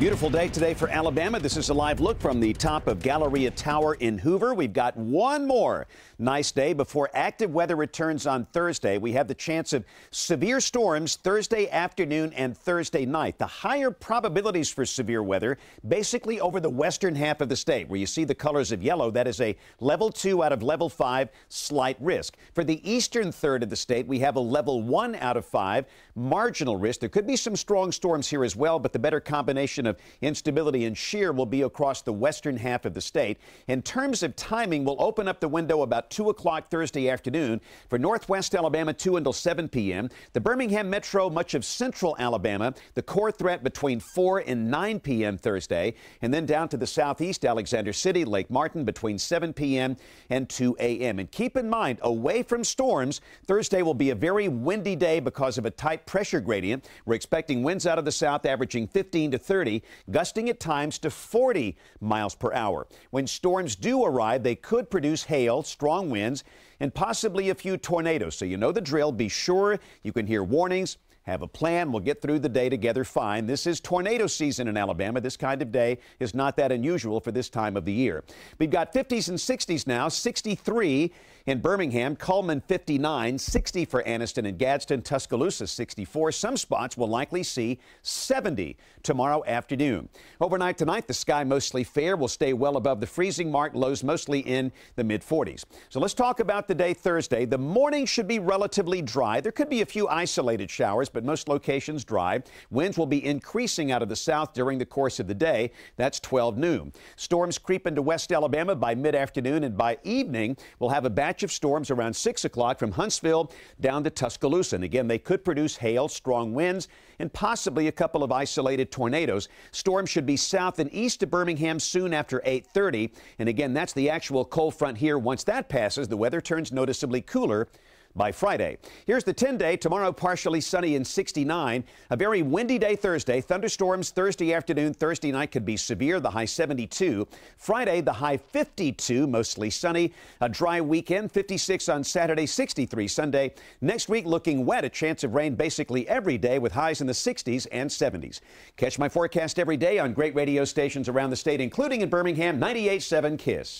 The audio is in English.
Beautiful day today for Alabama. This is a live look from the top of Galleria Tower in Hoover. We've got one more nice day before active weather returns on Thursday. We have the chance of severe storms Thursday afternoon and Thursday night. The higher probabilities for severe weather basically over the western half of the state, where you see the colors of yellow. That is a level two out of level five slight risk. For the eastern third of the state, we have a level one out of five marginal risk. There could be some strong storms here as well, but the better combination of instability and shear will be across the western half of the state. In terms of timing, we'll open up the window about 2 o'clock Thursday afternoon for northwest Alabama 2 until 7 p.m. The Birmingham Metro, much of central Alabama, the core threat between 4 and 9 p.m. Thursday, and then down to the southeast Alexander City, Lake Martin between 7 p.m. and 2 a.m. And keep in mind, away from storms, Thursday will be a very windy day because of a tight pressure gradient. We're expecting winds out of the south averaging 15 to 30 gusting at times to 40 miles per hour. When storms do arrive, they could produce hail, strong winds, and possibly a few tornadoes. So you know the drill. Be sure you can hear warnings have a plan. We'll get through the day together fine. This is tornado season in Alabama. This kind of day is not that unusual for this time of the year. We've got 50s and 60s now, 63 in Birmingham, Cullman 59, 60 for Anniston and Gadsden, Tuscaloosa 64. Some spots will likely see 70 tomorrow afternoon. Overnight tonight, the sky mostly fair will stay well above the freezing mark, lows mostly in the mid 40s. So let's talk about the day Thursday. The morning should be relatively dry. There could be a few isolated showers, but most locations dry. Winds will be increasing out of the south during the course of the day. That's 12 noon. Storms creep into West Alabama by mid afternoon, and by evening, we'll have a batch of storms around 6 o'clock from Huntsville down to Tuscaloosa. And again, they could produce hail, strong winds, and possibly a couple of isolated tornadoes. Storms should be south and east of Birmingham soon after 8:30. And again, that's the actual cold front here. Once that passes, the weather turns noticeably cooler by Friday. Here's the 10 day. Tomorrow, partially sunny and 69. A very windy day Thursday. Thunderstorms Thursday afternoon. Thursday night could be severe, the high 72. Friday, the high 52, mostly sunny. A dry weekend, 56 on Saturday, 63 Sunday. Next week, looking wet. A chance of rain basically every day with highs in the 60s and 70s. Catch my forecast every day on great radio stations around the state, including in Birmingham, 98.7 KISS.